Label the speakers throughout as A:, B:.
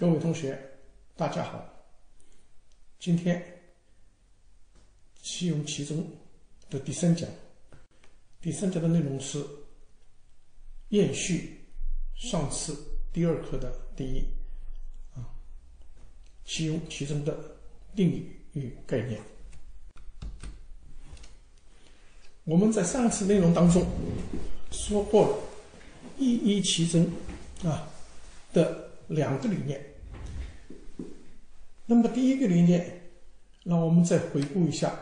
A: 各位同学，大家好。今天其用其中的第三讲，第三讲的内容是延续上次第二课的第一啊，其用其中的定义与概念。我们在上次内容当中说过了一一其中啊的两个理念。那么第一个理念，让我们再回顾一下。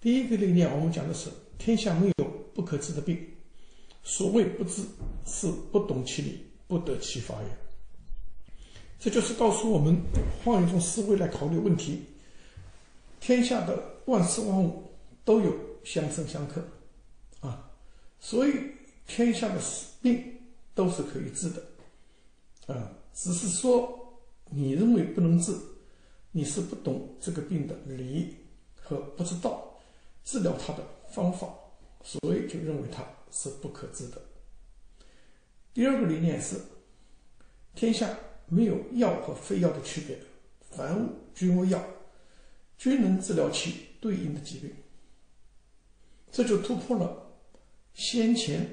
A: 第一个理念，我们讲的是天下没有不可治的病，所谓不治，是不懂其理，不得其法也。这就是告诉我们，换一种思维来考虑问题，天下的万事万物都有。相生相克，啊，所以天下的病都是可以治的，啊，只是说你认为不能治，你是不懂这个病的理和不知道治疗它的方法，所以就认为它是不可治的。第二个理念是，天下没有药和非药的区别，凡物均为药，均能治疗其对应的疾病。这就突破了先前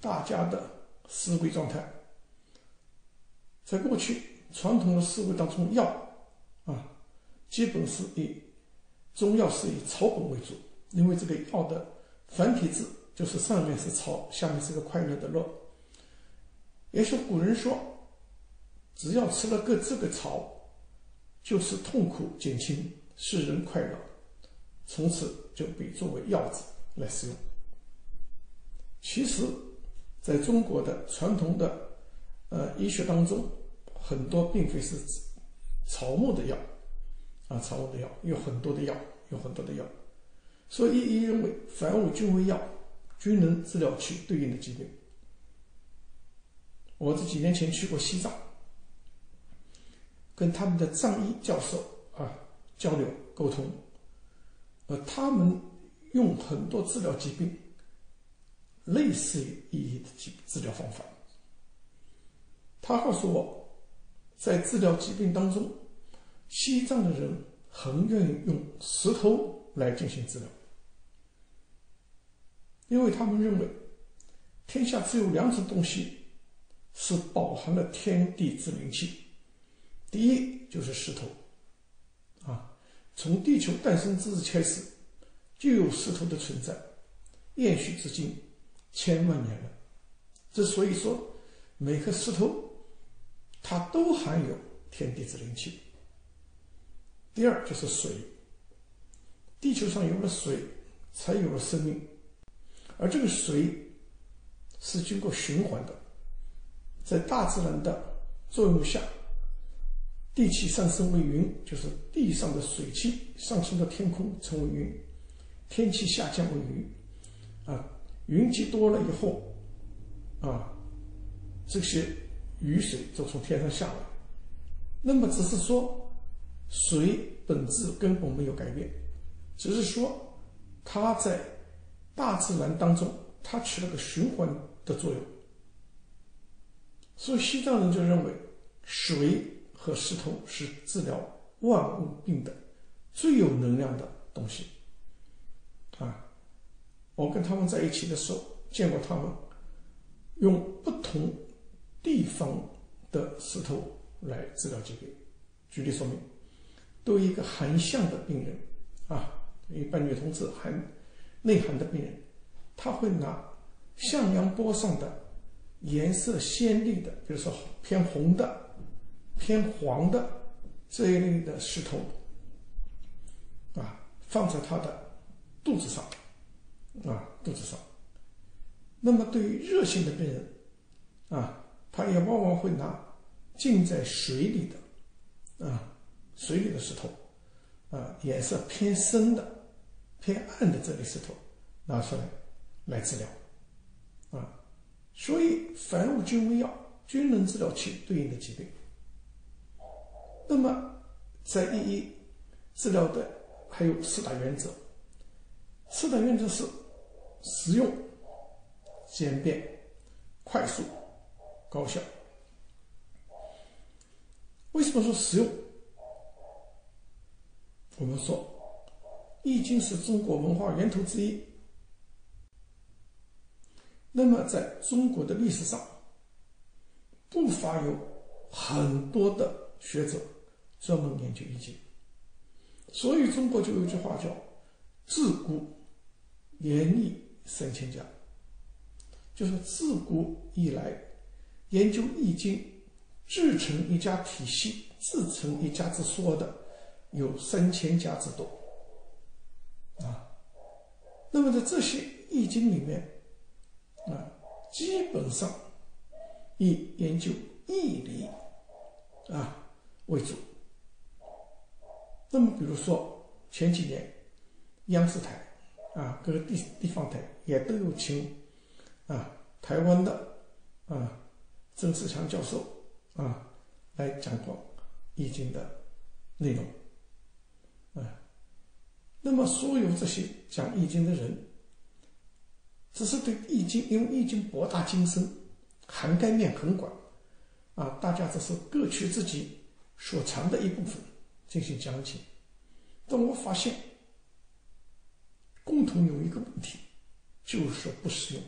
A: 大家的思维状态。在过去传统的思维当中，药，基本是以中药是以草本为主，因为这个药的繁体字就是上面是草，下面是个快乐的乐。也许古人说，只要吃了个这个草，就是痛苦减轻，使人快乐。从此就被作为药子来使用。其实，在中国的传统的呃医学当中，很多并非是草木的药啊，草木的药有很多的药，有很多的药。所以，医认为凡物均为药，均能治疗其对应的疾病。我这几年前去过西藏，跟他们的藏医教授啊交流沟通。呃他们用很多治疗疾病，类似于意义的治治疗方法。他告诉我，在治疗疾病当中，西藏的人很愿意用石头来进行治疗，因为他们认为，天下只有两种东西是饱含了天地之灵气，第一就是石头。啊从地球诞生之日开始，就有石头的存在，延续至今千万年了。之所以说每颗石头，它都含有天地之灵气。第二就是水，地球上有了水，才有了生命，而这个水是经过循环的，在大自然的作用下。地气上升为云，就是地上的水汽上升到天空成为云；天气下降为雨。啊，云积多了以后，啊，这些雨水就从天上下来。那么只是说，水本质根本没有改变，只是说它在大自然当中，它起了个循环的作用。所以西藏人就认为水。和石头是治疗万物病的最有能量的东西啊！我跟他们在一起的时候，见过他们用不同地方的石头来治疗疾病。举例说明，对一个寒象的病人啊，一般女同志寒内寒的病人，他会拿向阳波上的颜色鲜丽的，比如说偏红的。偏黄的这一类的石头啊，放在他的肚子上啊，肚子上。那么对于热性的病人啊，他也往往会拿浸在水里的啊，水里的石头啊，颜色偏深的、偏暗的这类石头拿出来来治疗啊。所以凡物均为药，均能治疗其对应的疾病。那么，在一一治疗的还有四大原则。四大原则是实用、简便、快速、高效。为什么说实用？我们说，《易经》是中国文化源头之一。那么，在中国的历史上，不乏有很多的学者专门研究《易经》，所以中国就有一句话叫“自古演义三千家”，就是自古以来研究《易经》、自成一家体系、自成一家之说的有三千家之多啊。那么，在这些《易经》里面，啊，基本上以研究义理啊为主。那么，比如说前几年央视台啊，各个地地方台也都有请啊台湾的啊曾仕强教授啊来讲过易经的内容啊。那么，所有这些讲易经的人。只是对《易经》，因为《易经》博大精深，涵盖面很广，啊，大家只是各取自己所长的一部分进行讲解。但我发现，共同有一个问题，就是不实用。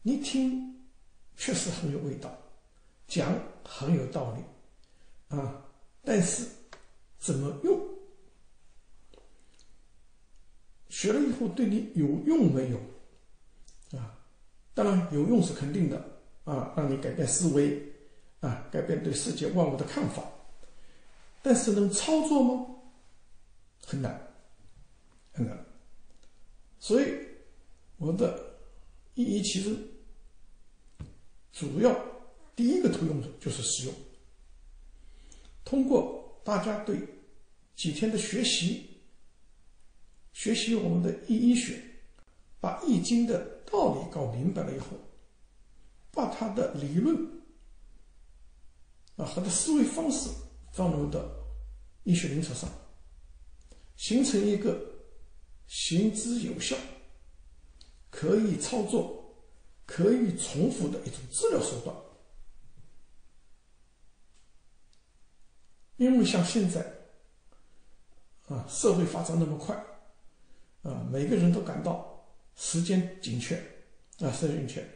A: 你听确实很有味道，讲很有道理，啊，但是怎么用？学了以后对你有用没有？啊，当然有用是肯定的啊，让你改变思维啊，改变对世界万物的看法。但是能操作吗？很难，很难。所以我的意义其实主要第一个图用的就是实用。通过大家对几天的学习。学习我们的易医学，把易经的道理搞明白了以后，把它的理论啊和的思维方式放入到医学临床上，形成一个行之有效、可以操作、可以重复的一种治疗手段。因为像现在啊，社会发展那么快。啊，每个人都感到时间紧缺，啊，时间紧缺，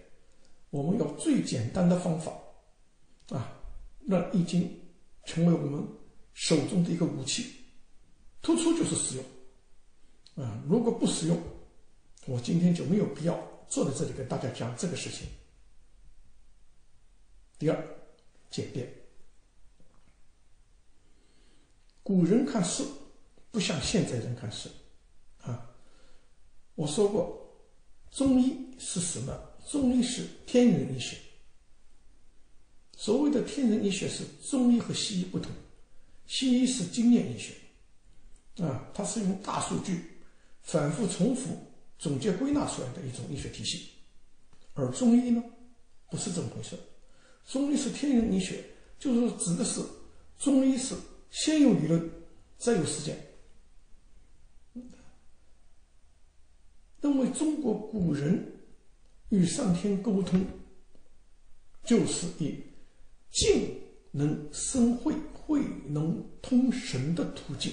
A: 我们要最简单的方法，啊，让易经成为我们手中的一个武器，突出就是使用，啊，如果不使用，我今天就没有必要坐在这里跟大家讲这个事情。第二，简便，古人看事不像现在人看事。啊我说过，中医是什么？中医是天人医学。所谓的天人医学是中医和西医不同，西医是经验医学，啊，它是用大数据反复重复总结归纳出来的一种医学体系，而中医呢，不是这么回事。中医是天人医学，就是指的是中医是先有理论，再有实践。认为中国古人与上天沟通，就是以静能生慧、慧能通神的途径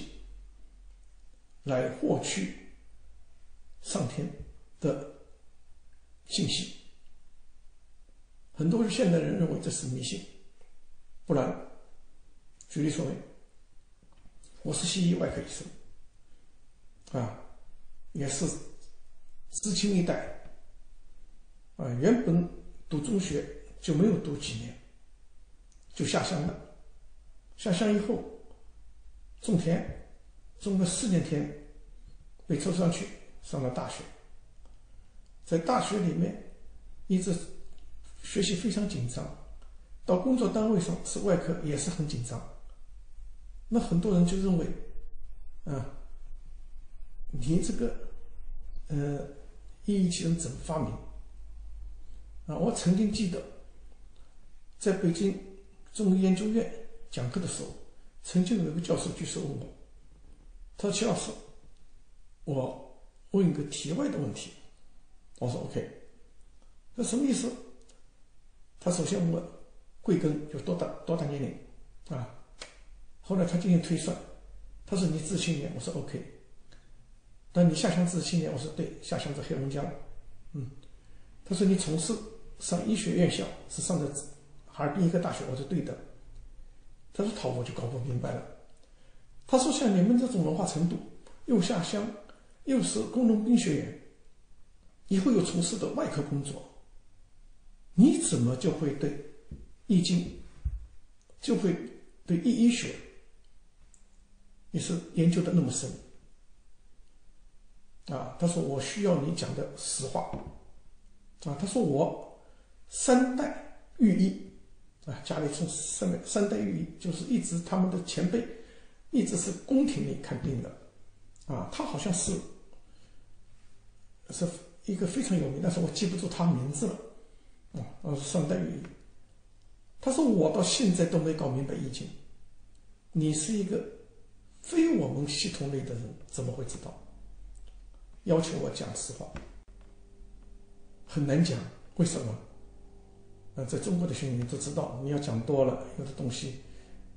A: 来获取上天的信息。很多现代人认为这是迷信，不然，举例说明，我是西医外科医生，啊，也是。知青一代，啊，原本读中学就没有读几年，就下乡了。下乡以后，种田，种了四年田，被抽上去上了大学。在大学里面，一直学习非常紧张，到工作单位上是外科也是很紧张。那很多人就认为，啊，你这个，呃。仪器人怎么发明？啊，我曾经记得，在北京中医研究院讲课的时候，曾经有一个教授举手问我，他说：“齐老师，我问一个题外的问题。”我说：“OK。”那什么意思？他首先问我贵庚，有多大多大年龄？啊。后来他进行推算，他说你字青年，我说 OK。但你下乡字青年，我说对，下乡字黑龙江，嗯。他说你从事上医学院校是上的哈尔滨医科大学，我说对的。他说他我就搞不明白了。他说像你们这种文化程度，又下乡，又是工农兵学员，以后又从事的外科工作，你怎么就会对易经，就会对易医学？你是研究的那么深啊？他说我需要你讲的实话啊。他说我三代御医啊，家里从三代三代御医，就是一直他们的前辈一直是宫廷里看病的啊。他好像是是一个非常有名，但是我记不住他名字了啊。三代御医，他说我到现在都没搞明白易经，你是一个。非我们系统内的人怎么会知道？要求我讲实话，很难讲。为什么？呃，在中国的学员都知道，你要讲多了，有的东西，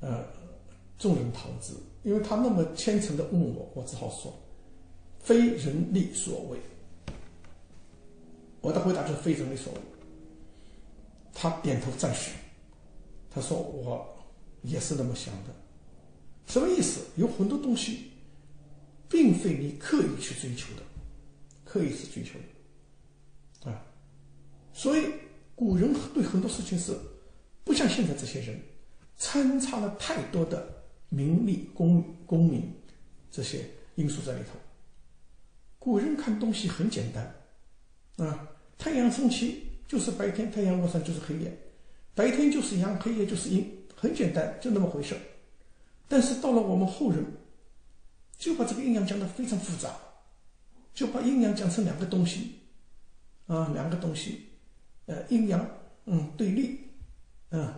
A: 呃，众人讨之。因为他那么虔诚的问我，我只好说，非人力所为。我的回答就是非人力所为。他点头赞许，他说我也是那么想的。什么意思？有很多东西，并非你刻意去追求的，刻意去追求，啊，所以古人对很多事情是不像现在这些人，掺杂了太多的名利、功功名这些因素在里头。古人看东西很简单，啊，太阳升起就是白天，太阳落山就是黑夜，白天就是阳，黑夜就是阴，很简单，就那么回事。但是到了我们后人，就把这个阴阳讲得非常复杂，就把阴阳讲成两个东西，啊，两个东西，呃，阴阳，嗯，对立，嗯，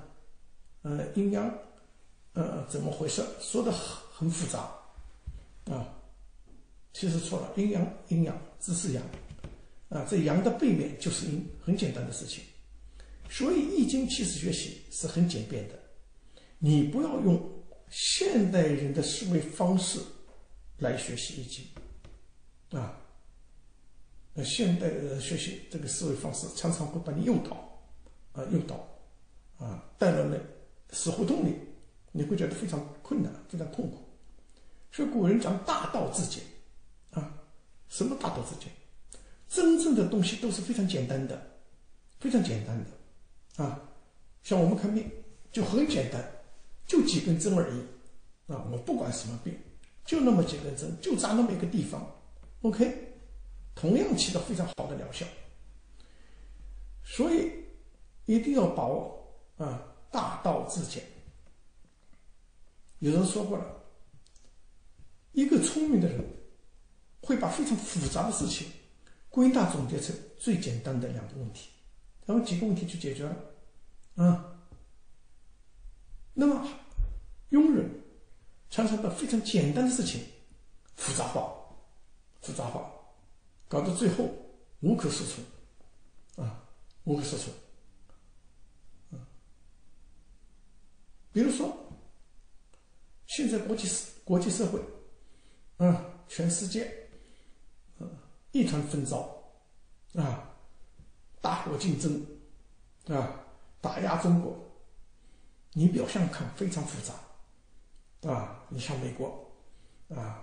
A: 呃，阴阳，呃，怎么回事？说的很很复杂，啊，其实错了，阴阳，阴阳只是阳，啊，这阳的背面就是阴，很简单的事情，所以易经其实学习是很简便的，你不要用。现代人的思维方式来学习易经。啊，现代人学习这个思维方式常常会把你诱导啊，诱导啊，带到了死胡同里，你会觉得非常困难，非常痛苦。所以古人讲大道至简啊，什么大道至简？真正的东西都是非常简单的，非常简单的啊，像我们看病就很简单。就几根针而已，啊，我不管什么病，就那么几根针，就扎那么一个地方，OK，同样起到非常好的疗效。所以一定要把握啊，大道至简。有人说过了，一个聪明的人会把非常复杂的事情归纳总结成最简单的两个问题，然后几个问题就解决了，啊。那么，庸人常常把非常简单的事情复杂化，复杂化，搞到最后无可适从，啊，无可适从。嗯，比如说，现在国际社国际社会，啊，全世界，啊，一团纷糟，啊，大国竞争，啊，打压中国。你表象看非常复杂，啊，你像美国，啊，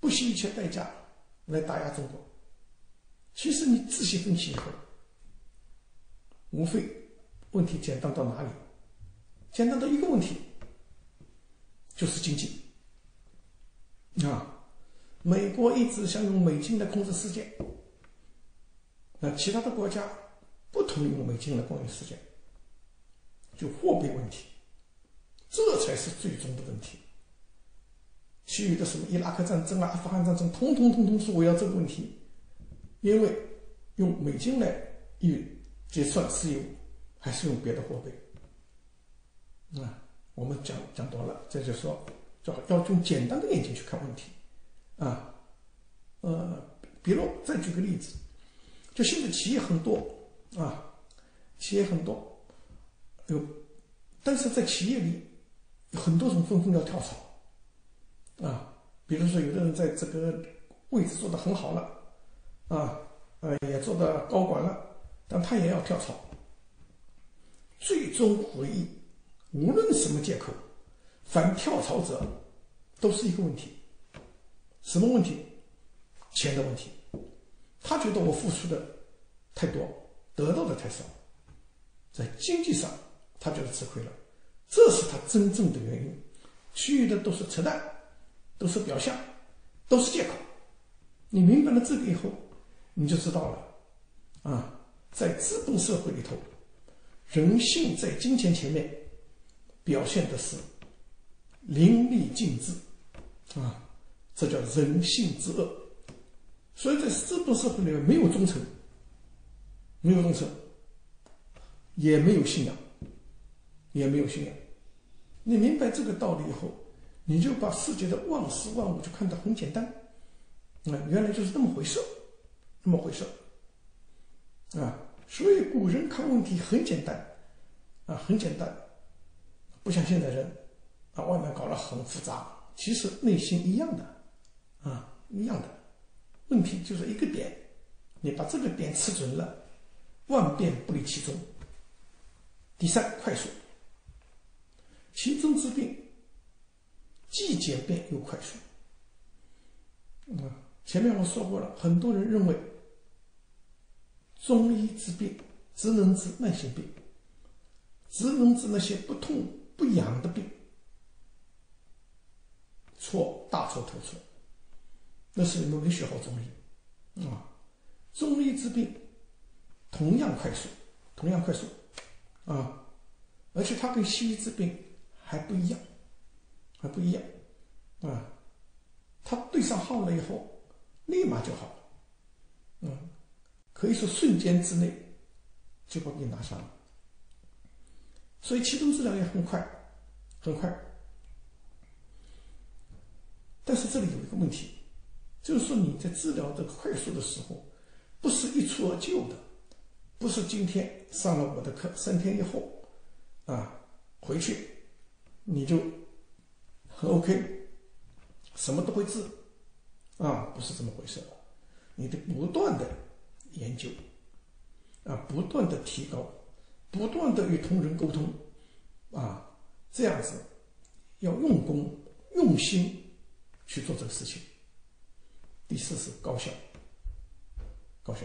A: 不惜一切代价来打压中国。其实你仔细分析以后，无非问题简单到哪里？简单到一个问题，就是经济。啊，美国一直想用美金来控制世界，那其他的国家不同意用美金来控制世界。就货币问题，这才是最终的问题。其余的什么伊拉克战争啊、阿富汗战争，通通通通是围绕这个问题。因为用美金来预结算石油，还是用别的货币？啊，我们讲讲多了，这就说，要要用简单的眼睛去看问题。啊，呃，比如再举个例子，就现在企业很多啊，企业很多。有，但是在企业里，很多人纷纷要跳槽，啊，比如说有的人在这个位置做得很好了，啊，呃，也做到高管了，但他也要跳槽。最终回忆，无论什么借口，凡跳槽者都是一个问题，什么问题？钱的问题。他觉得我付出的太多，得到的太少，在经济上他觉得吃亏了，这是他真正的原因，其余的都是扯淡，都是表象，都是借口。你明白了这个以后，你就知道了，啊，在资本社会里头。人性在金钱前面表现的是淋漓尽致，啊，这叫人性之恶。所以在资本社会里面，没有忠诚，没有忠诚，也没有信仰，也没有信仰。你明白这个道理以后，你就把世界的万事万物就看得很简单，啊，原来就是这么回事，这么回事，啊。所以古人看问题很简单，啊，很简单，不像现在人，啊，外面搞得很复杂，其实内心一样的，啊，一样的，问题就是一个点，你把这个点吃准了，万变不离其宗。第三，快速，其中之病，既简便又快速。啊，前面我说过了，很多人认为。中医治病只能治慢性病，只能治那些不痛不痒的病。错，大错特错！那是你们没学好中医啊！中医治病同样快速，同样快速啊！而且它跟西医治病还不一样，还不一样啊！它对上号了以后，立马就好了，嗯。可以说瞬间之内就把病拿下了，所以启动治疗也很快，很快。但是这里有一个问题，就是说你在治疗这个快速的时候，不是一蹴而就的，不是今天上了我的课，三天以后啊回去你就很 OK，什么都会治啊，不是这么回事，你得不断的。研究，啊，不断的提高，不断的与同仁沟通，啊，这样子要用功用心去做这个事情。第四是高效，高效。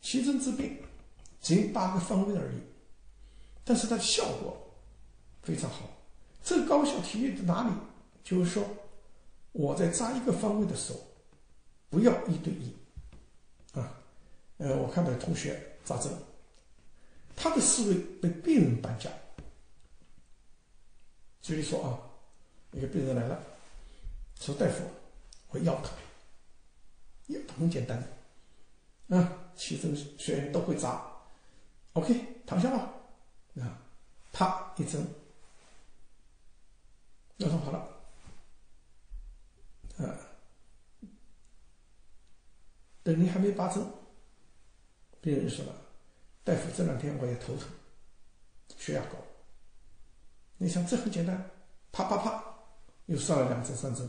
A: 其针治病仅八个方位而已，但是它的效果非常好。这个高效体现在哪里？就是说我在扎一个方位的时候，不要一对一。呃，我看到同学扎针，他的思维被病人绑架。举例说啊，一个病人来了，说大夫，我腰疼，腰疼很简单，啊，其实学员都会扎，OK，躺下吧，啊，啪一针，腰疼好了，啊。等你还没拔针，病人说了：“大夫，这两天我也头疼，血压高。”你想，这很简单，啪啪啪，又上了两针三针，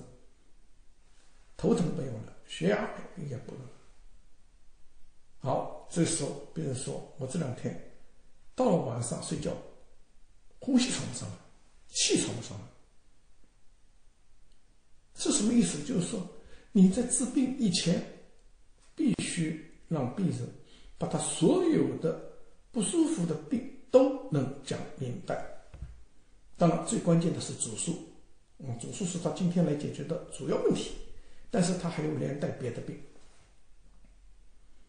A: 头疼没有了，血压也不了。好，这时候病人说：“我这两天到了晚上睡觉，呼吸喘不上来，气喘不上来。”是什么意思？就是说你在治病以前。必须让病人把他所有的不舒服的病都能讲明白。当然，最关键的是主诉，嗯，主诉是他今天来解决的主要问题，但是他还有连带别的病。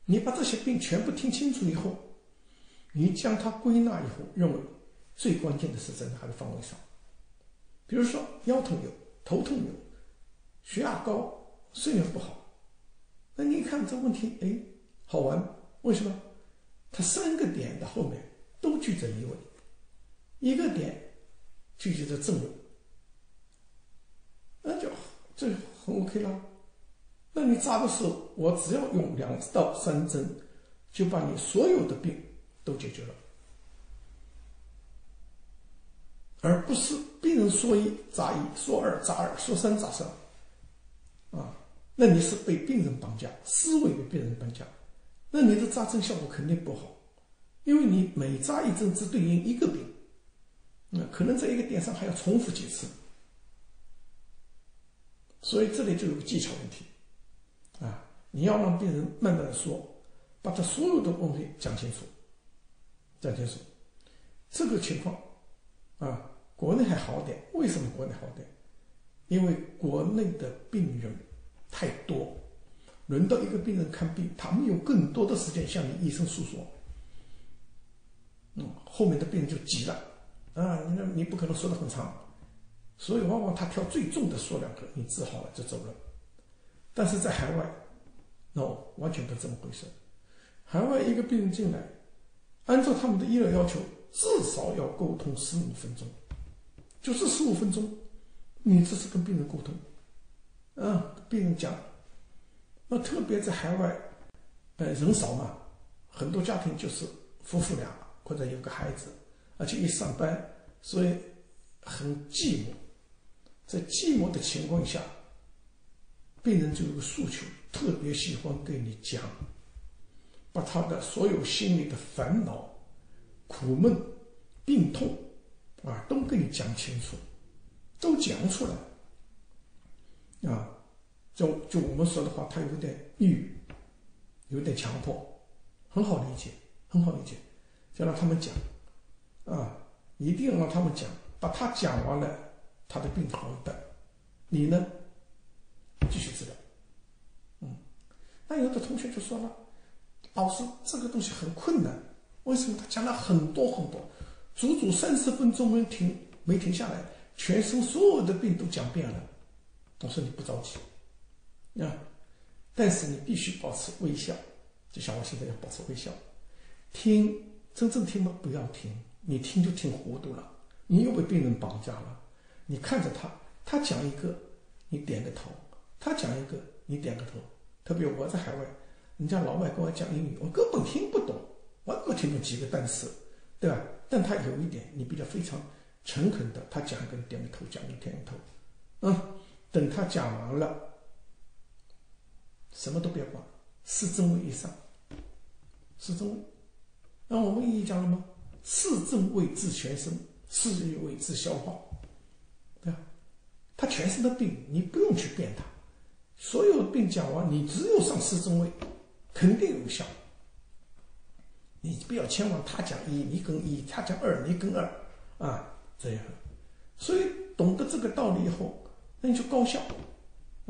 A: 你把这些病全部听清楚以后，你将它归纳以后，认为最关键的是在哪个方位上？比如说腰痛有，头痛有，血压高，睡眠不好。那你一看这问题，哎，好玩，为什么？它三个点的后面都聚着一位，一个点聚集在正位，那就这很 OK 了。那你扎的时候，我只要用两到三针，就把你所有的病都解决了。而不是病人说一扎一，说二扎二，说三扎三，啊，那你是被病人绑架，思维被病人绑架，那你的扎针效果肯定不好，因为你每扎一针只对应一个病，那可能在一个点上还要重复几次，所以这里就有个技巧问题，啊，你要让病人慢慢的说，把他所有的问题讲清楚，讲清楚，这个情况。啊，国内还好点，为什么国内好点？因为国内的病人太多，轮到一个病人看病，他们有更多的时间向你医生诉说。嗯，后面的病人就急了，啊，你你不可能说的很长，所以往往他挑最重的说两个，你治好了就走了。但是在海外，no，完全不是这么回事。海外一个病人进来，按照他们的医疗要求。至少要沟通十五分钟，就是十五分钟，你这是跟病人沟通，啊，病人讲，那特别在海外，呃，人少嘛，很多家庭就是夫妇俩或者有个孩子，而且一上班，所以很寂寞，在寂寞的情况下，病人就有个诉求，特别喜欢跟你讲，把他的所有心里的烦恼。苦闷、病痛，啊，都跟你讲清楚，都讲出来，啊，就就我们说的话，他有点抑郁，有点强迫，很好理解，很好理解，就让他们讲，啊，一定要让他们讲，把他讲完了，他的病好的，你呢，继续治疗，嗯，那有的同学就说了，老师，这个东西很困难。为什么他讲了很多很多，足足三十分钟没停没停下来，全身所有的病都讲遍了。我说你不着急，啊，但是你必须保持微笑，就像我现在要保持微笑。听真正听吗？不要听，你听就听糊涂了，你又被病人绑架了。你看着他，他讲一个，你点个头；他讲一个，你点个头。特别我在海外，人家老外跟我讲英语，我根本听不懂。我我听懂几个单词，对吧？但他有一点，你比较非常诚恳的，他讲一个点个头，讲一个点个头，嗯，等他讲完了，什么都别管，四正位以上，四正位，那我们已经讲了吗？四正位治全身，四正位治消化，对吧？他全身的病，你不用去变他，所有病讲完，你只有上四正位，肯定有效。你不要千万，他讲一，你跟一；他讲二，你跟二，啊，这样。所以懂得这个道理以后，那你就高效，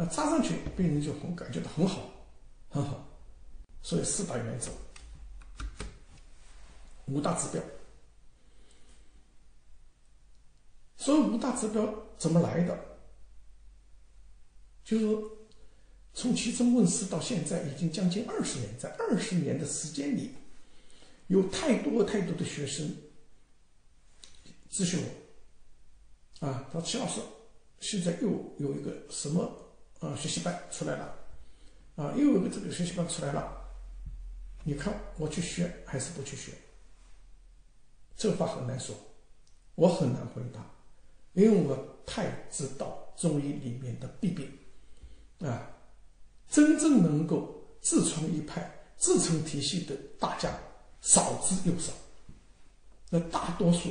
A: 那，扎上去，病人就很感觉到很好，很好。所以四大原则，五大指标。所以五大指标怎么来的？就是从其中问世到现在，已经将近二十年，在二十年的时间里。有太多太多的学生咨询我，啊，他说：“齐老师，现在又有一个什么啊学习班出来了，啊，又有个这个学习班出来了，你看我去学还是不去学？”这话很难说，我很难回答，因为我太知道中医里面的弊病，啊，真正能够自创一派、自成体系的大家。少之又少，那大多数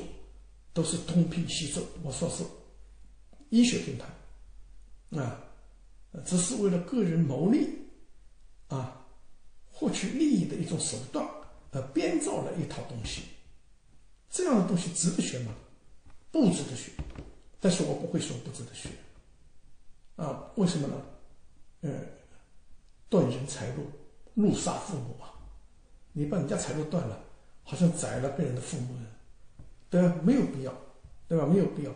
A: 都是东拼西凑。我说是医学平台啊，只是为了个人牟利啊，获取利益的一种手段而编造了一套东西。这样的东西值得学吗？不值得学。但是我不会说不值得学啊？为什么呢？呃，断人财路，怒杀父母啊！你把人家财路断了，好像宰了别人的父母，对吧？没有必要，对吧？没有必要，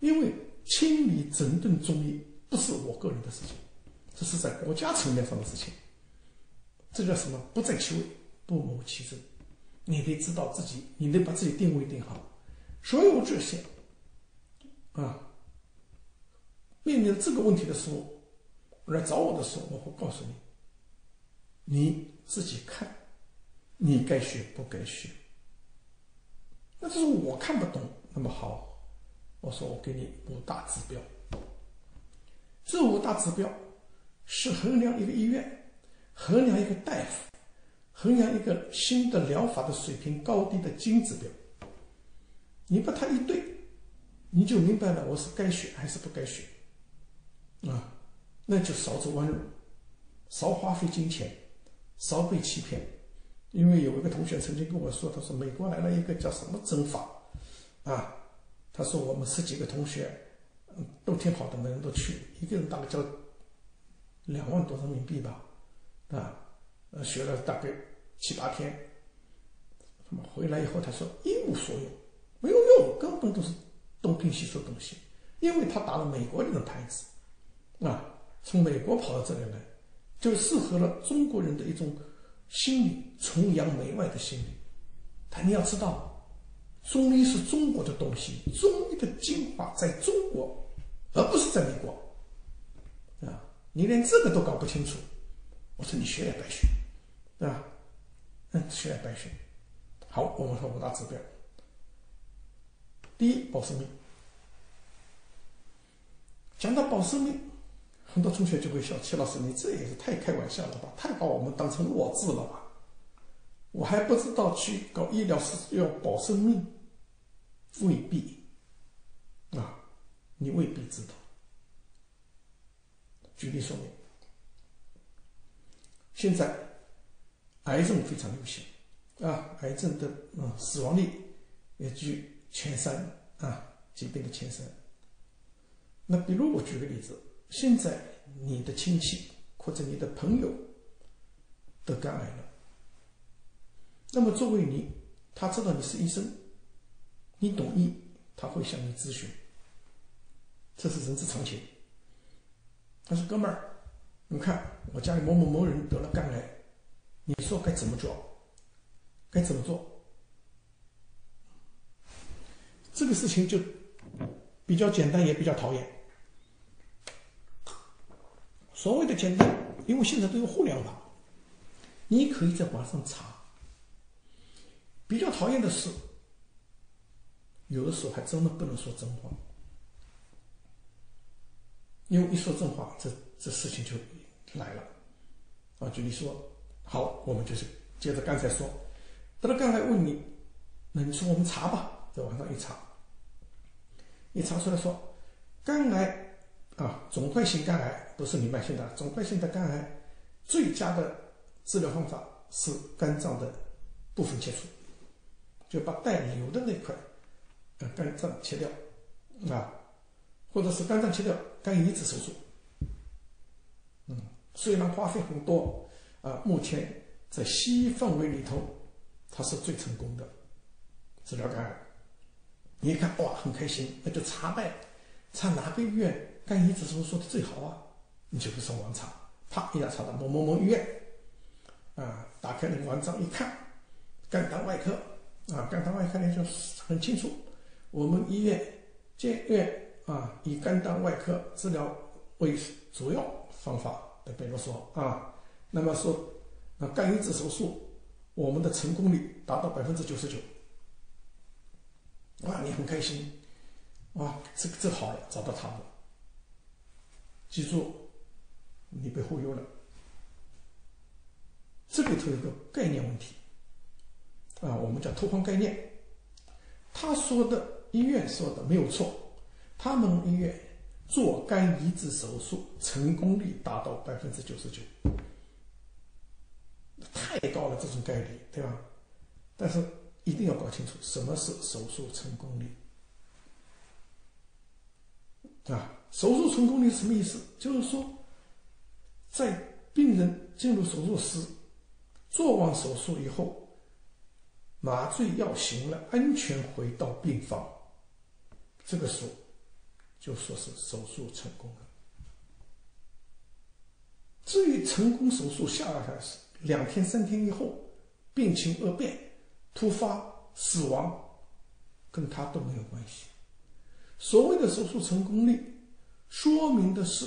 A: 因为清理整顿中医不是我个人的事情，这是在国家层面上的事情。这叫什么？不在其位，不谋其政。你得知道自己，你得把自己定位定好。所有这些，啊，面临这个问题的时候，来找我的时候，我会告诉你，你自己看。你该学不该学？那这是我看不懂。那么好，我说我给你五大指标，这五大指标是衡量一个医院、衡量一个大夫、衡量一个新的疗法的水平高低的金指标。你把它一对，你就明白了我是该选还是不该选啊？那就少走弯路，少花费金钱，少被欺骗。因为有一个同学曾经跟我说，他说美国来了一个叫什么针法啊？他说我们十几个同学，都挺好的，每人都去，一个人大概交两万多人民币吧，啊，呃，学了大概七八天，那么回来以后他说一无所有，没有用，根本都是东拼西凑东西，因为他打了美国人的牌子，啊，从美国跑到这里来，就适合了中国人的一种。心理崇洋媚外的心理，但你要知道，中医是中国的东西，中医的精华在中国，而不是在美国。啊，你连这个都搞不清楚，我说你学也白学，对吧？嗯，学也白学。好，我们说五大指标。第一，保生命。讲到保生命。很多同学就会笑：“齐老师，你这也是太开玩笑了吧？太把我们当成弱智了吧？我还不知道去搞医疗是要保生命，未必啊，你未必知道。举例说明，现在癌症非常流行啊，癌症的嗯死亡率也居前三啊，疾病的前三。那比如我举个例子。”现在你的亲戚或者你的朋友得肝癌了，那么作为你，他知道你是医生，你懂医，他会向你咨询，这是人之常情。他说：“哥们儿，你看我家里某某某人得了肝癌，你说该怎么做？该怎么做？”这个事情就比较简单，也比较讨厌。所谓的简单，因为现在都有互联网，你可以在网上查。比较讨厌的是，有的时候还真的不能说真话，因为一说正话，这这事情就来了。啊，举例说，好，我们就是接着刚才说，得了刚才问你，那你说我们查吧，在网上一查，一查出来说，肝癌。啊，肿块性肝癌不是弥漫性的，肿块性的肝癌最佳的治疗方法是肝脏的部分切除，就把带瘤的那块呃肝脏切掉啊，或者是肝脏切掉，肝移植手术。嗯，虽然花费很多啊，目前在西医范围里头，它是最成功的治疗肝癌。你一看哇，很开心，那就查呗，查哪个医院？肝移植手术的最好啊，你就去上网查，啪一下查到某某某医院，啊，打开那个网站一看，肝胆外科，啊，肝胆外科呢就很清楚，我们医院建院啊以肝胆外科治疗为主要方法的，比如说啊，那么说那肝移植手术，我们的成功率达到百分之九十九，哇，你很开心，哇，这个这好了，找到他了。记住，你被忽悠了。这里头有个概念问题，啊，我们叫偷换概念。他说的医院说的没有错，他们医院做肝移植手术成功率达到百分之九十九，太高了这种概率，对吧？但是一定要搞清楚什么是手术成功率，啊。手术成功率什么意思？就是说，在病人进入手术室、做完手术以后，麻醉药醒了，安全回到病房，这个时候就说是手术成功了。至于成功手术下来是两天、三天以后，病情恶变、突发死亡，跟他都没有关系。所谓的手术成功率。说明的是，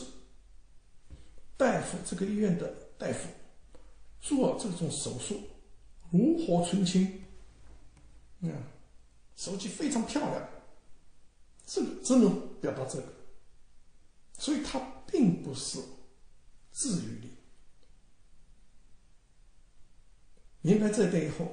A: 大夫这个医院的大夫做这种手术炉火纯青，嗯，手机非常漂亮，这个只能表达这个，所以它并不是治愈力。明白这一点以后，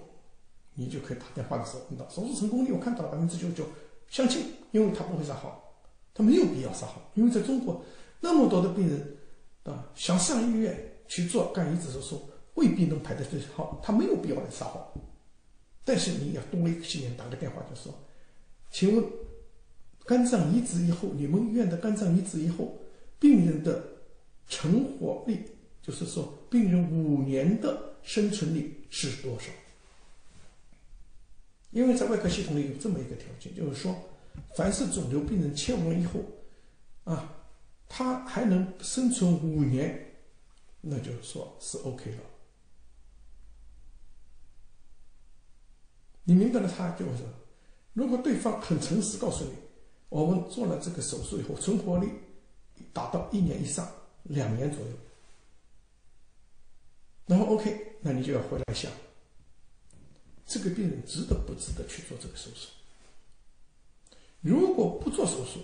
A: 你就可以打电话的时候问到手术成功率，我看到了百分之九十九，相信，因为他不会杀好，他没有必要杀好，因为在中国那么多的病人啊，想上医院去做肝移植手术，未必能排得最好，他没有必要来杀好。但是你要多一个心眼，打个电话就说，请问肝脏移植以后，你们医院的肝脏移植以后，病人的成活率，就是说病人五年的生存率是多少？因为在外科系统里有这么一个条件，就是说，凡是肿瘤病人切完以后，啊，他还能生存五年，那就是说是 OK 了。你明白了，他就是，如果对方很诚实告诉你，我们做了这个手术以后，存活率达到一年以上、两年左右，然后 OK，那你就要回来想，这个病人值得不值得去做这个手术？如果不做手术，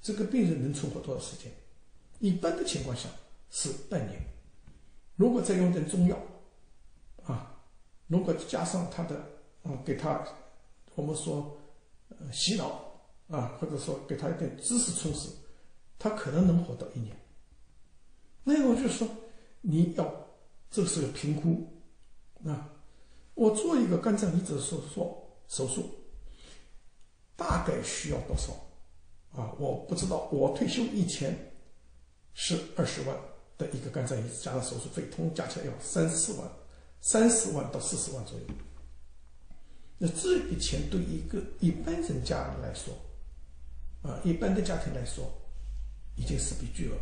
A: 这个病人能存活多少时间？一般的情况下是半年。如果再用点中药，啊，如果加上他的。啊，给他，我们说，呃，洗脑啊，或者说给他一点知识充实，他可能能活到一年。那我就说，你要这个时候评估啊，我做一个肝脏移植手术，手术大概需要多少？啊，我不知道。我退休以前是二十万的一个肝脏移植加上手术费，通加起来要三四万，三十万到四十万左右。那这笔钱对一个一般人家来说，啊，一般的家庭来说，已经是笔巨额。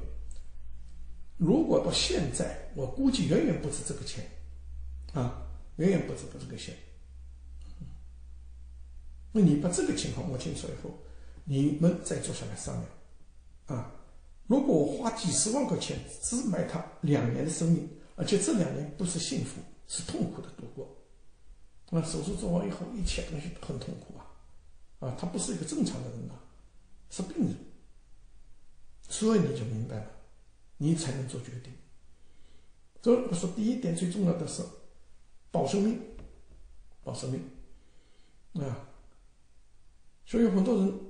A: 如果到现在，我估计远远不止这个钱，啊，远远不止这个钱。那你把这个情况摸清楚以后，你们再坐下来商量，啊，如果我花几十万块钱只买他两年的生命，而且这两年不是幸福，是痛苦的度过。那手术做完以后，一切东西很痛苦啊！啊，他不是一个正常的人呐，是病人。所以你就明白了，你才能做决定。所以我说，第一点最重要的是保生命，保生命啊！所以很多人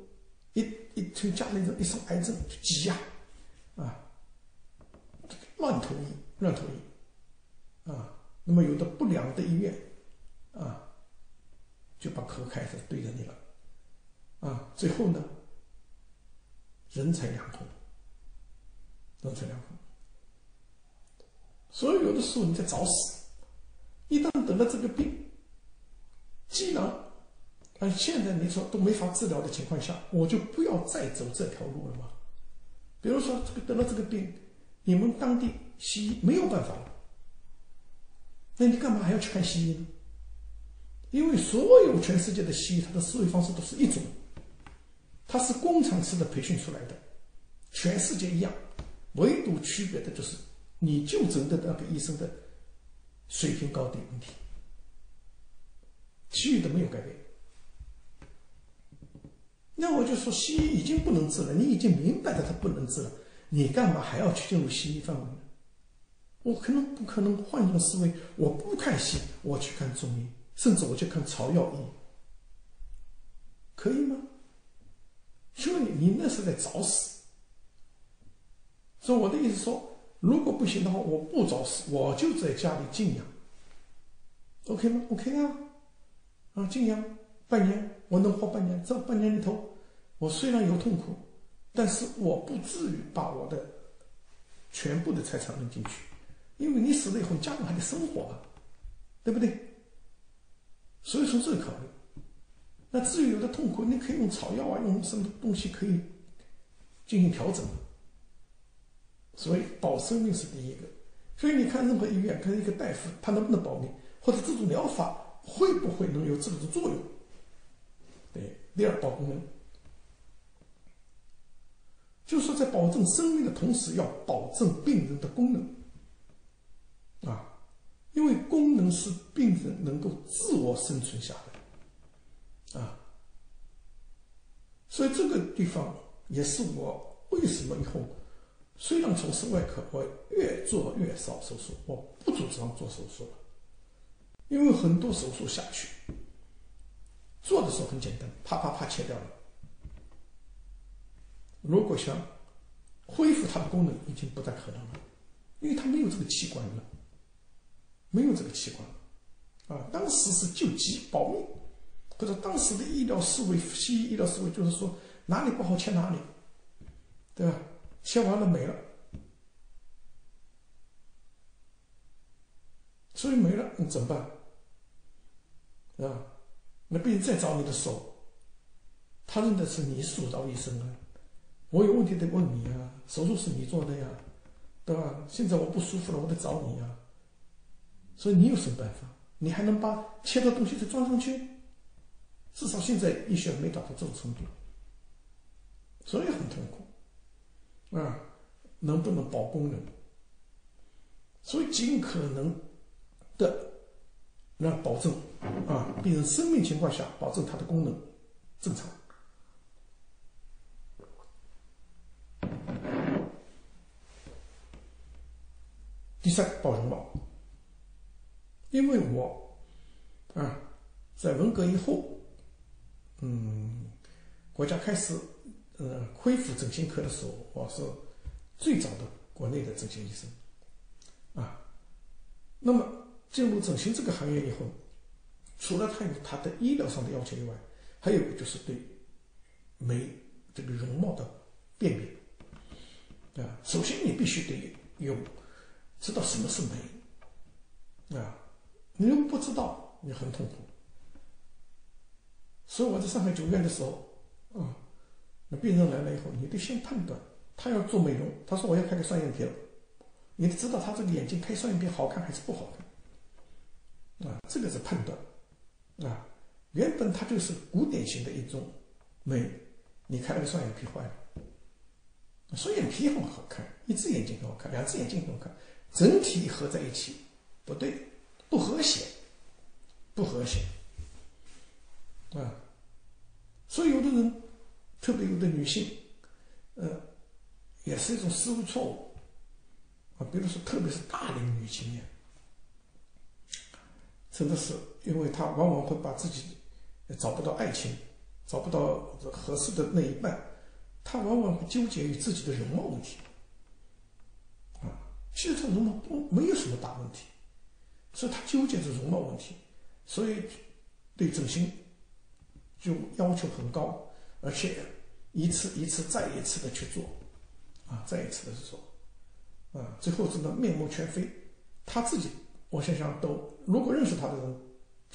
A: 一一听家里人一生癌症就急呀，啊，乱投医，乱投医啊！那么有的不良的医院。啊，就把口开始对着你了，啊，最后呢，人财两空，人财两空。所以有的时候你在找死，一旦得了这个病，既然按现在你说都没法治疗的情况下，我就不要再走这条路了嘛。比如说这个得了这个病，你们当地西医没有办法了，那你干嘛还要去看西医呢？因为所有全世界的西医，他的思维方式都是一种，他是工厂式的培训出来的，全世界一样，唯独区别的就是你就诊的那个医生的水平高低问题，其余的没有改变。那我就说，西医已经不能治了，你已经明白了它不能治了，你干嘛还要去进入西医范围呢？我可能不可能换一种思维，我不看西，我去看中医。甚至我去看草药医，可以吗？兄弟，你那是在找死。所以我的意思说，如果不行的话，我不找死，我就在家里静养。OK 吗？OK 啊，啊，静养半年，我能活半年。这半年里头，我虽然有痛苦，但是我不至于把我的全部的财产扔进去，因为你死了以后，家人还得生活啊，对不对？所以从这个考虑，那至于有的痛苦，你可以用草药啊，用什么东西可以进行调整。所以保生命是第一个。所以你看，任何医院看一个大夫，他能不能保命，或者这种疗法会不会能有这种作用？对，第二保功能，就是说在保证生命的同时，要保证病人的功能啊。因为功能是病人能够自我生存下来，啊，所以这个地方也是我为什么以后虽然从事外科，我越做越少手术，我不主张做手术了，因为很多手术下去，做的时候很简单，啪啪啪切掉了。如果想恢复它的功能，已经不太可能了，因为它没有这个器官了，没有这个器官啊，当时是救急保命。或者当时的医疗思维，西医医疗思维就是说哪里不好切哪里，对吧？切完了没了，所以没了，你怎么办？啊，那病人再找你的手，他认的是你主刀医生啊，我有问题得问你啊，手术是你做的呀，对吧？现在我不舒服了，我得找你呀，所以你有什么办法？你还能把切的东西再装上去？至少现在医学没达到这种程度，所以很痛苦啊！能不能保功能？所以尽可能的让保证啊，病人生命情况下保证他的功能正常。第三，保容貌，因为我啊，在文革以后。嗯，国家开始呃恢复整形科的时候，我是最早的国内的整形医生啊。那么进入整形这个行业以后，除了它有它的医疗上的要求以外，还有就是对美这个容貌的辨别啊。首先你必须得有知道什么是美啊，你又不知道，你很痛苦。所以我在上海九院的时候，啊，那病人来了以后，你得先判断他要做美容，他说我要开个双眼皮了，你得知道他这个眼睛开双眼皮好看还是不好看，啊，这个是判断，啊，原本它就是古典型的一种美，你开了个双眼皮坏了，双眼皮很好看，一只眼睛很好看，两只眼睛很好看，整体合在一起不对，不和谐，不和谐。啊，所以有的人，特别有的女性，呃，也是一种思维错误啊。比如说，特别是大龄女青年，真的是，因为她往往会把自己找不到爱情，找不到合适的那一半，她往往会纠结于自己的容貌问题啊。其实她容貌不没有什么大问题，所以她纠结着容貌问题，所以对整形。就要求很高，而且一次一次再一次的去做，啊，再一次的去做，啊，最后真的面目全非。他自己，我想想都，如果认识他的人，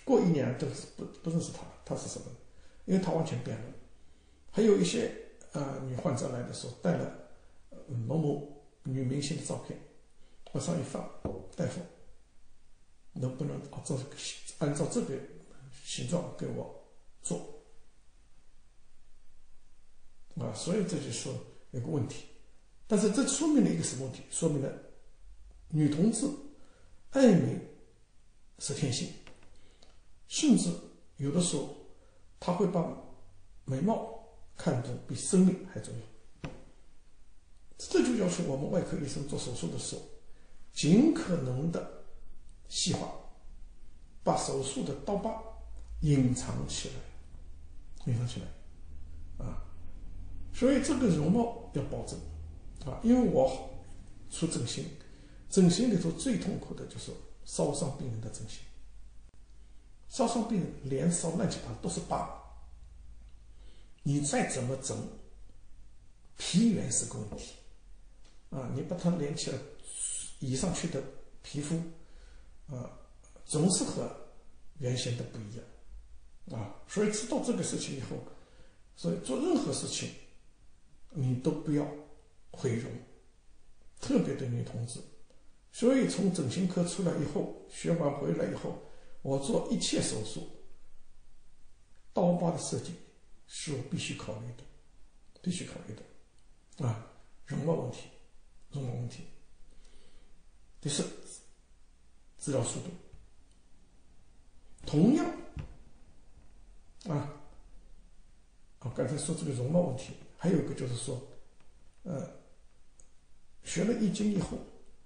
A: 过一年都是不不认识他，他是什么？因为他完全变了。还有一些啊女患者来的时候带了某某女明星的照片，往上一放，大夫能不能啊这个按照这个形状给我做？啊，所以这就说有个问题，但是这说明了一个什么问题？说明了女同志爱美是天性，甚至有的时候她会把美貌看得比生命还重要。这就要求我们外科医生做手术的时候，尽可能的细化，把手术的刀疤隐藏起来，隐藏起来，啊。所以这个容貌要保证，啊，因为我出整形，整形里头最痛苦的就是烧伤病人的整形，烧伤病人脸烧乱七八糟都是疤，你再怎么整，皮源是个问题，啊，你把它连起来，移上去的皮肤，啊，总是和原先的不一样，啊，所以知道这个事情以后，所以做任何事情。你都不要毁容，特别的女同志。所以从整形科出来以后，血管回来以后，我做一切手术，刀疤的设计是我必须考虑的，必须考虑的啊，容貌问题，容貌问题。第四，治疗速度，同样啊，我刚才说这个容貌问题，还有一个就是说，呃，学了易经以后，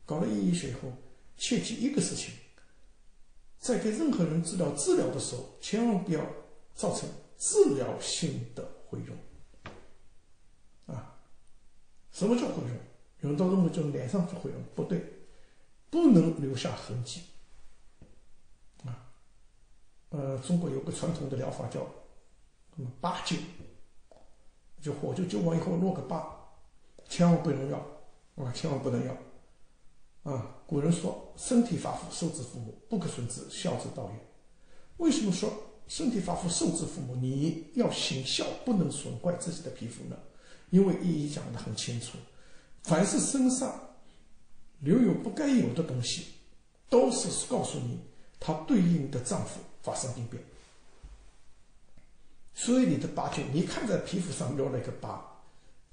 A: 搞了易医学以后，切记一个事情，在给任何人治疗治疗的时候，千万不要造成治疗性的毁容。啊，什么叫毁容？有人都认为就脸上毁容，不对，不能留下痕迹。啊，呃，中国有个传统的疗法叫。八灸，就火就灸完以后落个疤，千万不能要，啊，千万不能要，啊，古人说身体发肤受之父母，不可损之，孝之道也。为什么说身体发肤受之父母？你要行孝，不能损坏自己的皮肤呢？因为意义讲的很清楚，凡是身上留有不该有的东西，都是告诉你，它对应的脏腑发生病变。所以你的疤就你看在皮肤上留了一个疤，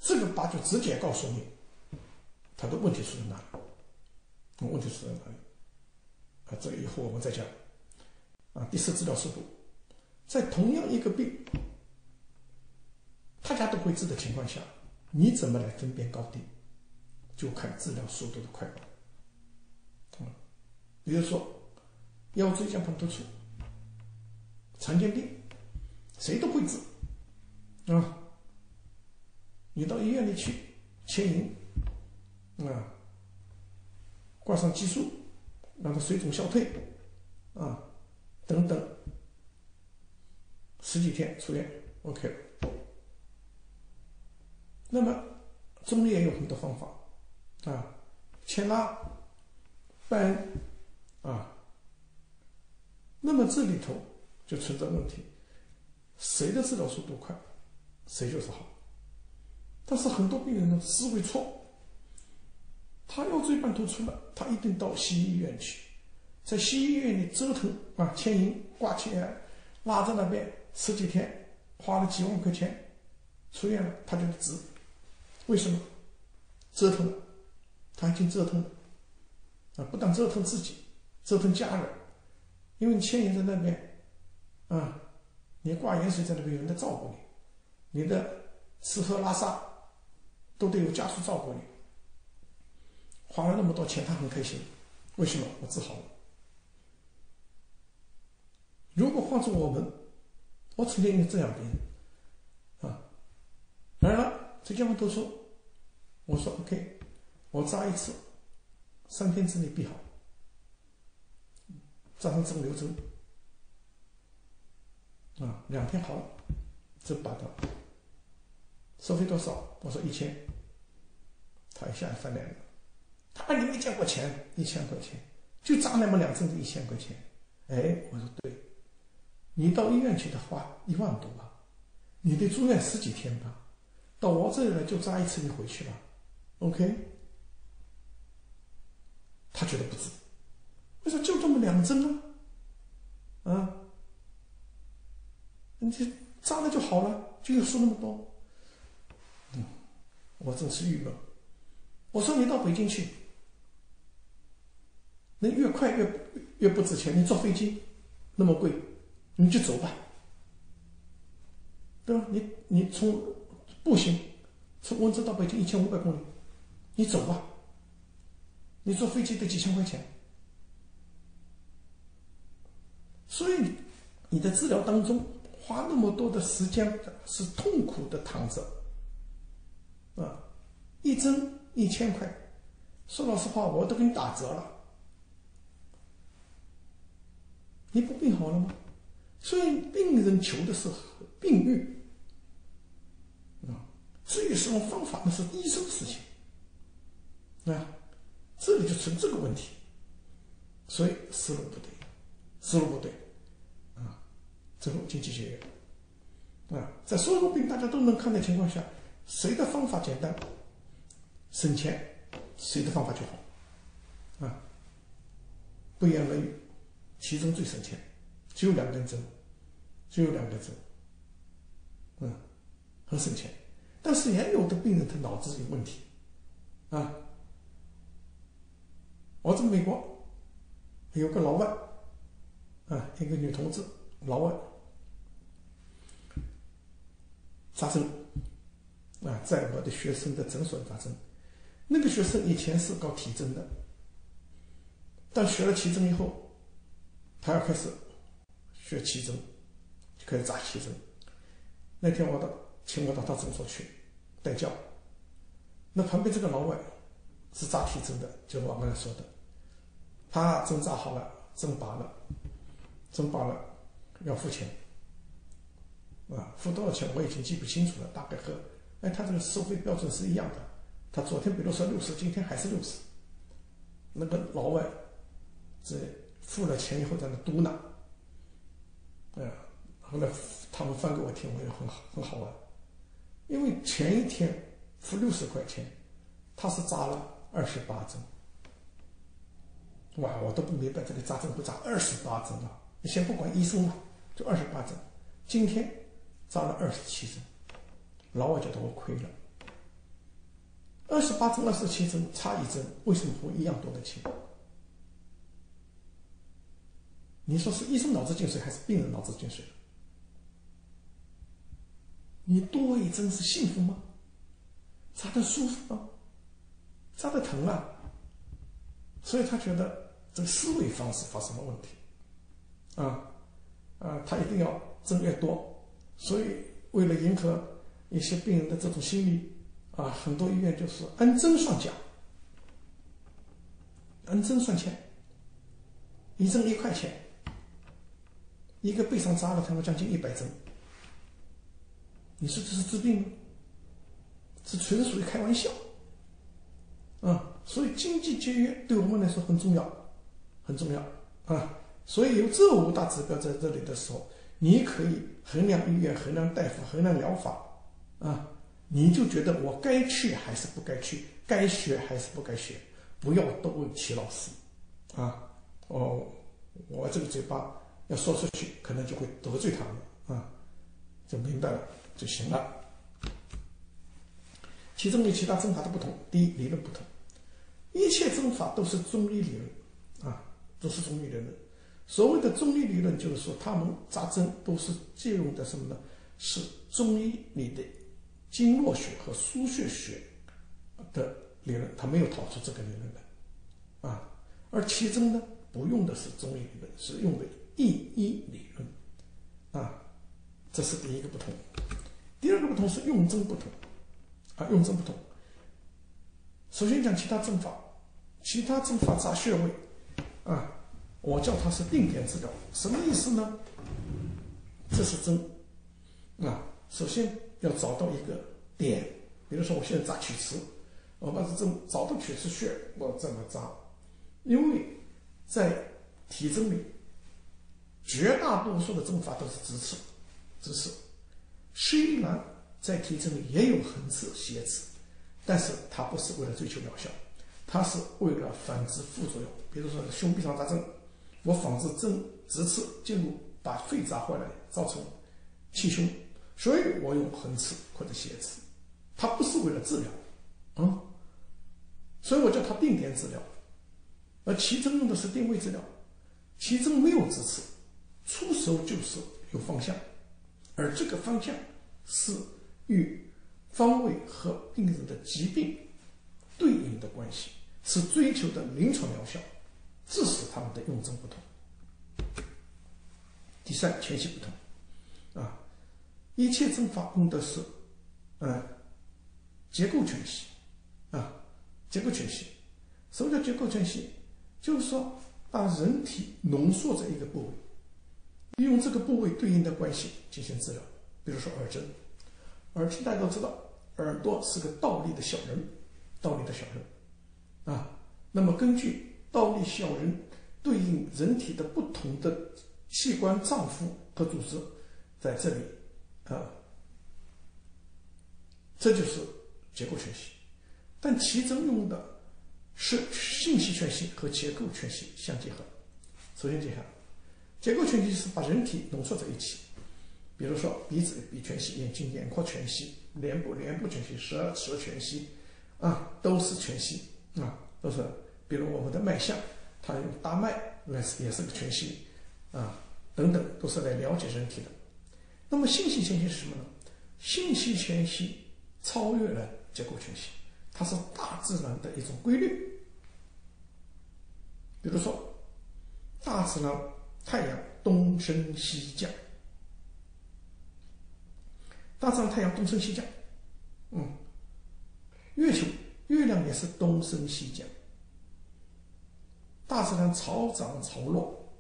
A: 这个疤就直接告诉你，它的问题出在哪里？问题出在哪里？啊，这个以后我们再讲。啊，第四治疗速度，在同样一个病，大家都会治的情况下，你怎么来分辨高低？就看治疗速度的快慢。嗯，比如说腰椎间盘突出，常见病。谁都会治，啊！你到医院里去牵引，啊，挂上激素，让它水肿消退，啊，等等，十几天出院，OK 了。那么中医也有很多方法，啊，牵拉、搬，啊，那么这里头就存在问题。谁的治疗速度快，谁就是好。但是很多病人呢思维错，他腰椎盘突出了，他一定到西医院去，在西医院里折腾啊，牵引、挂起来，拉在那边十几天，花了几万块钱，出院了他就治。为什么？折腾了，他已经折腾了啊！不但折腾自己，折腾家人，因为你牵引在那边啊。你挂盐水在那边有人在照顾你，你的吃喝拉撒都得有家属照顾你。花了那么多钱，他很开心。为什么？我治好了。如果换做我们，我曾经有这样病人啊，来了，这地方突出，我说 OK，我扎一次，三天之内必好，扎上针留针。啊，两天好了，这拔刀，收费多少？我说一千，他一下翻脸了。他你没见过钱，一千块钱就扎那么两针，一千块钱。哎，我说对，你到医院去的话一万多吧，你得住院十几天吧，到我这里来就扎一次，你回去了，OK？他觉得不值，我说就这么两针啊，啊。你这扎了就好了，就要说那么多。嗯，我真是郁闷。我说你到北京去，那越快越越不值钱。你坐飞机那么贵，你就走吧，对吧？你你从步行从温州到北京一千五百公里，你走吧。你坐飞机得几千块钱，所以你在治疗当中。花那么多的时间是痛苦的躺着，啊，一针一千块，说老实话，我都给你打折了，你不病好了吗？所以病人求的是病愈，啊，至于什么方法，那是医生的事情，啊，这里就成这个问题，所以思路不对，思路不对。这种经济节约啊，在所有病大家都能看的情况下，谁的方法简单省钱，谁的方法就好啊。不言而喻，其中最省钱，只有两根针，只有两根针，嗯，很省钱。但是也有的病人他脑子有问题啊。我在美国有个老外啊，一个女同志，老外。扎针啊，在我的学生的诊所扎针。那个学生以前是搞体针的，但学了体针以后，他要开始学气针，就开始扎气针。那天我到请我到他诊所去带教，那旁边这个老外是扎体针的，就我刚才说的，他针扎好了，针拔了，针拔了要付钱。啊，付多少钱我已经记不清楚了，大概和哎，他这个收费标准是一样的。他昨天比如说六十，今天还是六十。那个老外这付了钱以后在那嘟囔，啊，后来他们翻给我听，我也很好很好玩，因为前一天付六十块钱，他是扎了二十八针。哇，我都不明白这个扎针会扎二十八针啊！你先不管医生了，就二十八针，今天。扎了二十七针，老外觉得我亏了。二十八针、二十七针差一针，为什么会一样多的钱？你说是医生脑子进水还是病人脑子进水？你多一针是幸福吗？扎的舒服吗？扎的疼啊！所以他觉得这个思维方式发生了问题。啊啊，他一定要挣越多。所以，为了迎合一些病人的这种心理，啊，很多医院就是按针算价，按针算钱，一针一块钱，一个背上扎了他们将近一百针，你说这是治病吗？这纯属于开玩笑，啊，所以经济节约对我们来说很重要，很重要啊，所以有这五大指标在这里的时候。你可以衡量医院、衡量大夫、衡量疗法，啊，你就觉得我该去还是不该去，该学还是不该学，不要多问齐老师，啊，哦，我这个嘴巴要说出去，可能就会得罪他们，啊，就明白了就行了。其中与其他针法的不同，第一，理论不同，一切针法都是中医理论，啊，都是中医理论。所谓的中医理论，就是说他们扎针都是借用的什么呢？是中医里的经络学和腧穴学的理论，他没有逃出这个理论的啊。而其中呢，不用的是中医理论，是用的易医理论啊。这是第一个不同。第二个不同是用针不同啊，用针不同。首先讲其他针法，其他针法扎穴位啊。我叫它是定点治疗，什么意思呢？这是针啊，首先要找到一个点，比如说我现在扎曲池，我把这针找到曲池穴，我这么扎，因为在体针里，绝大多数的针法都是直刺，直刺。虽然在体针里也有横刺、斜刺，但是它不是为了追求疗效，它是为了防止副作用，比如说胸壁上扎针。我仿制针直刺进入，把肺砸坏了，造成气胸，所以我用横刺或者斜刺，它不是为了治疗，啊，所以我叫它定点治疗，而其针用的是定位治疗，其针没有直刺，出手就是有方向，而这个方向是与方位和病人的疾病对应的关系，是追求的临床疗效。致使他们的用针不同。第三，全息不同，啊，一切针法用的是，嗯，结构全息，啊，结构全息。什么叫结构全息？就是说，把人体浓缩在一个部位，利用这个部位对应的关系进行治疗。比如说耳针，耳听大家都知道，耳朵是个倒立的小人，倒立的小人，啊，那么根据。倒立小人对应人体的不同的器官脏腑和组织，在这里啊，这就是结构全息。但其中用的是信息全息和结构全息相结合。首先，结合结构全息是把人体浓缩在一起，比如说鼻子鼻全息，眼睛眼眶全息，脸部脸部全息，舌舌全息，啊，都是全息啊，都是。比如我们的脉象，它用大脉来也是个全息，啊，等等都是来了解人体的。那么信息全息是什么呢？信息全息超越了结构全息，它是大自然的一种规律。比如说，大自然太阳东升西降，大自然太阳东升西降，嗯，月球月亮也是东升西降，大自然潮涨潮落，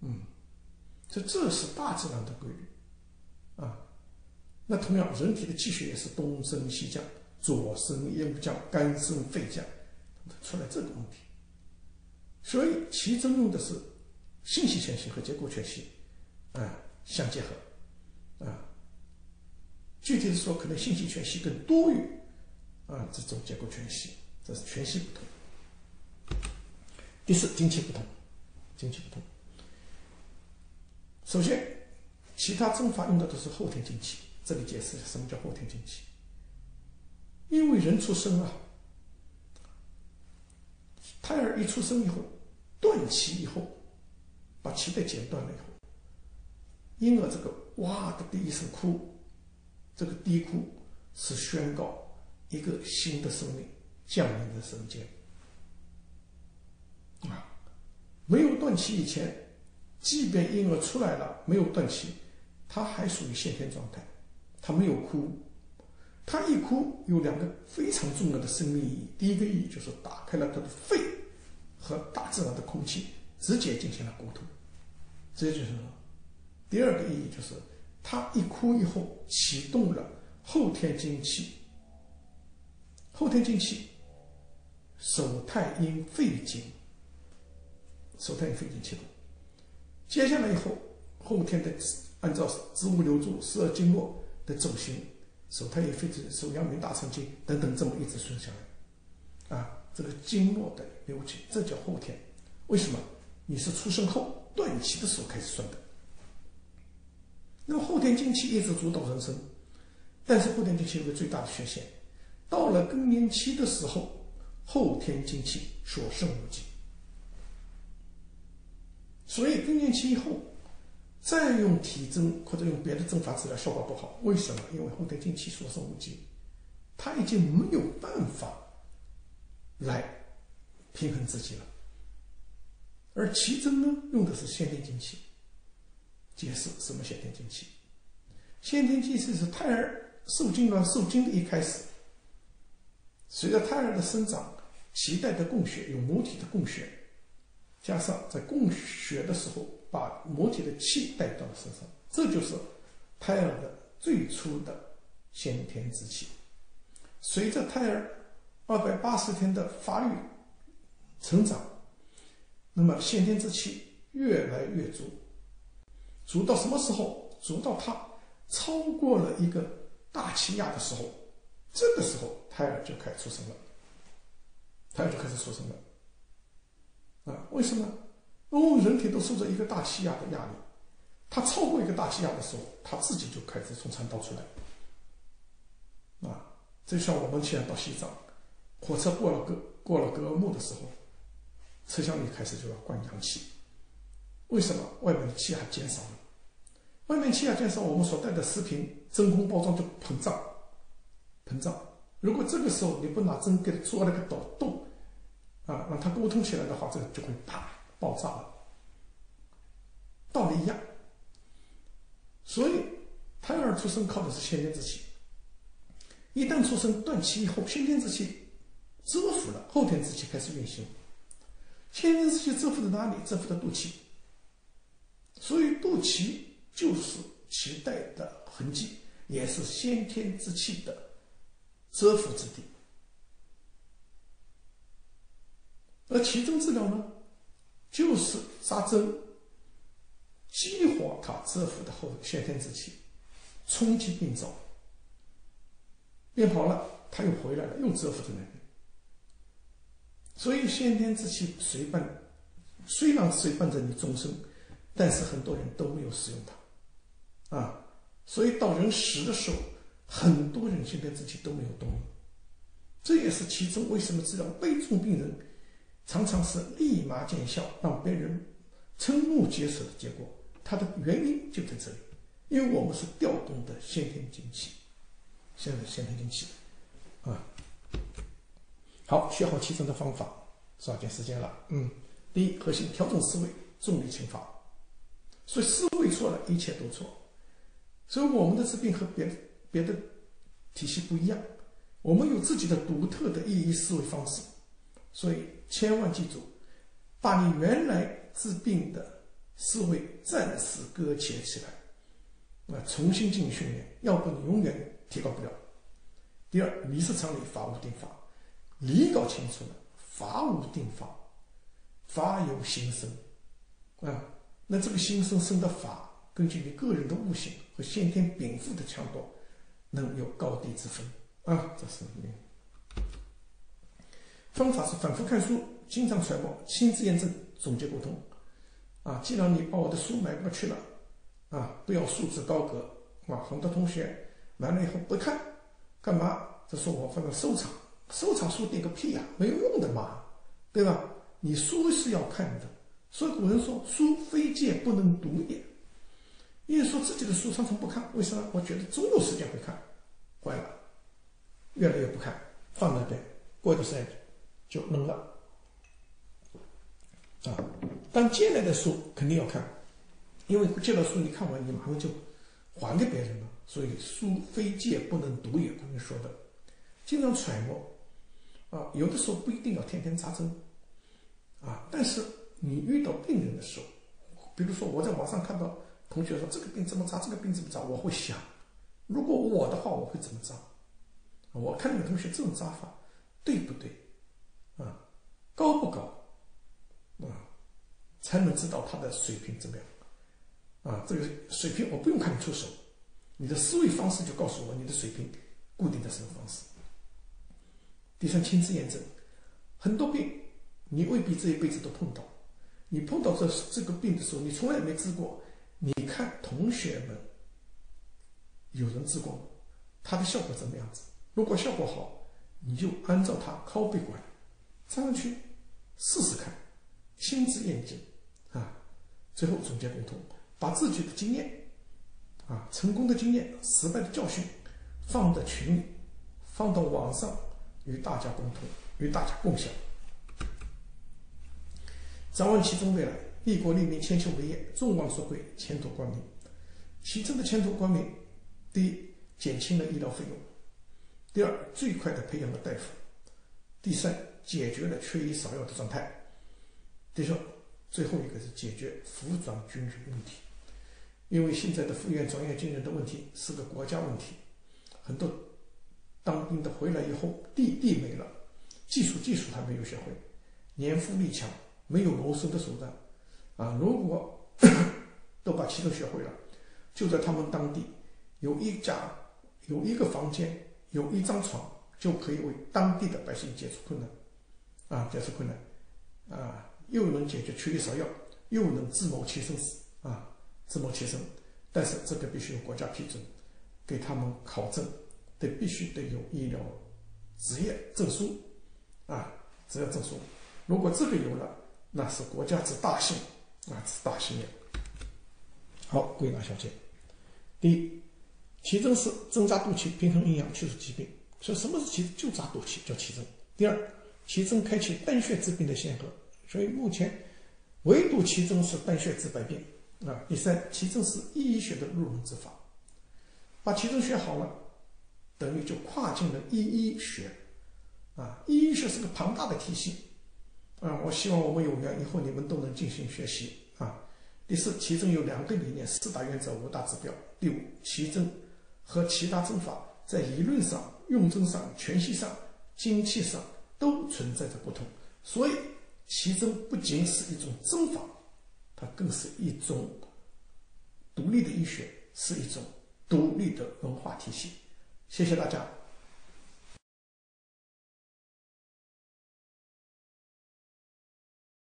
A: 嗯，这这是大自然的规律啊。那同样，人体的气血也是东升西降，左升右降，肝升肺降，出来这个问题。所以，其中用的是信息全息和结构全息，啊，相结合，啊，具体的说，可能信息全息更多于啊这种结构全息，这是全息不同。第四，精气不同，精气不同。首先，其他针法用的都是后天精气。这里解释什么叫后天精气？因为人出生啊，胎儿一出生以后，断脐以后，把脐带剪断了以后，婴儿这个哇的第一声哭，这个低哭是宣告一个新的生命降临在人间。啊，没有断气以前，即便婴儿出来了没有断气，他还属于先天状态。他没有哭，他一哭有两个非常重要的生命意义。第一个意义就是打开了他的肺和大自然的空气，直接进行了沟通。这就是，第二个意义就是他一哭以后启动了后天精气，后天精气，手太阴肺经，手太阴肺经启动。接下来以后，后天的按照植物流注十二经络。的走形，手太阴肺经、手阳明大肠经等等，这么一直顺下来，啊，这个经络的流经，这叫后天。为什么？你是出生后断气的时候开始算的。那么后天精气一直主导人生，但是后天精气有个最大的缺陷，到了更年期的时候，后天精气所剩无几。所以更年期以后。再用体针或者用别的针法治疗效果不好，为什么？因为后天精气所剩无几，他已经没有办法来平衡自己了。而奇针呢，用的是先天精气。解释什么先天精气？先天精气是胎儿受精卵受精的一开始，随着胎儿的生长，脐带的供血有母体的供血，加上在供血的时候。把母体的气带到了身上，这就是胎儿的最初的先天之气。随着胎儿二百八十天的发育成长，那么先天之气越来越足，足到什么时候？足到它超过了一个大气压的时候，这个时候胎儿就开始出生了。胎儿就开始出生了。啊，为什么？因为人体都受着一个大气压的压力，它超过一个大气压的时候，它自己就开始从肠道出来。啊，就像我们现在到西藏，火车过了格过了格尔木的时候，车厢里开始就要灌氧气。为什么？外面的气压减少了，外面气压减少，我们所带的食品真空包装就膨胀，膨胀。如果这个时候你不拿针给它做那个导洞，啊，让它沟通起来的话，这就会啪。爆炸了，道理一样。所以胎儿出生靠的是先天之气，一旦出生断气以后，先天之气蛰伏了，后天之气开始运行。先天之气蛰伏在哪里？蛰伏在肚脐。所以肚脐就是脐带的痕迹，也是先天之气的蛰伏之地。而其中治疗呢？就是扎针，激活它蛰伏的后先天之气，冲击病灶，病好了，它又回来了，又蛰伏在那边。所以先天之气随伴，虽然随伴着你终生，但是很多人都没有使用它，啊，所以到人死的时候，很多人先天之气都没有动用，这也是其中为什么治疗危重病人。常常是立马见效，让别人瞠目结舌的结果。它的原因就在这里，因为我们是调动的先天精气，现在先天精气啊。好，学好其中的方法，抓紧时间了。嗯，第一，核心调整思维，重力轻发。所以思维错了，一切都错。所以我们的治病和别别的体系不一样，我们有自己的独特的意义思维方式。所以千万记住，把你原来治病的思维暂时搁浅起来，啊，重新进行训练，要不你永远提高不了。第二，理事常理，法无定法。理搞清楚了，法无定法，法有心生，啊，那这个心生生的法，根据你个人的悟性和先天禀赋的强弱，能有高低之分啊，这是你。方法是反复看书，经常揣摩，亲自验证，总结沟通，啊，既然你把我的书买过去了，啊，不要束之高阁，啊，很多同学买了以后不看，干嘛？这是我放在收藏。收藏书顶个屁呀，没有用的嘛，对吧？你书是要看的，所以古人说“书非借不能读也”。因为说自己的书常常不看，为什么？我觉得总有时间会看，坏了，越来越不看，放那边，过一段时间就扔了。啊，但借来的书肯定要看，因为借了书你看完，你马上就还给别人了。所以“书非借不能读也”，刚才说的，经常揣摩。啊，有的时候不一定要天天扎针，啊，但是你遇到病人的时候，比如说我在网上看到同学说这个病怎么扎，这个病怎么扎，我会想，如果我的话我会怎么扎？我看那个同学这种扎法对不对？啊，高不高？啊，才能知道他的水平怎么样？啊，这个水平我不用看你出手，你的思维方式就告诉我你的水平固定的什么方式。第三，亲自验证，很多病你未必这一辈子都碰到。你碰到这这个病的时候，你从来没治过。你看同学们有人治过，他的效果怎么样子？如果效果好，你就按照他拷贝过来，上去试试看，亲自验证啊。最后总结沟通，把自己的经验啊，成功的经验、失败的教训放到群里，放到网上。与大家共同，与大家共享。展望其中未来，利国利民，千秋伟业，众望所归，前途光明。其中的前途光明，第一，减轻了医疗费用；第二，最快的培养了大夫；第三，解决了缺医少药的状态；第四，最后一个是解决服装军人问题。因为现在的复员、转业军人的问题是个国家问题，很多。当兵的回来以后，地地没了，技术技术他没有学会，年富力强，没有谋生的手段，啊，如果 都把气功学会了，就在他们当地有一家有一个房间有一张床，就可以为当地的百姓解除困难，啊，解除困难，啊，又能解决缺医少药，又能自谋其生死，啊，自谋其生，但是这个必须由国家批准，给他们考证。得必须得有医疗职业证书啊，职业证书。如果这个有了，那是国家之大幸啊，之大幸也。好，归纳小结：第一，气针是增加肚脐，平衡营养，去除疾病。所以什么是气？就扎肚脐叫气针。第二，其中开启单穴治病的先河。所以目前唯独其中是单穴治百病啊。第三，其中是医学的入门之法。把其中学好了。等于就跨进了医医学，啊，医学是个庞大的体系，啊，我希望我们有缘以后你们都能进行学习啊。第四，其中有两个理念、四大原则、五大指标。第五，其中和其他针法在理论上、用针上、全息上、精气上都存在着不同，所以其中不仅是一种针法，它更是一种独立的医学，是一种独立的文化体系。谢谢大家。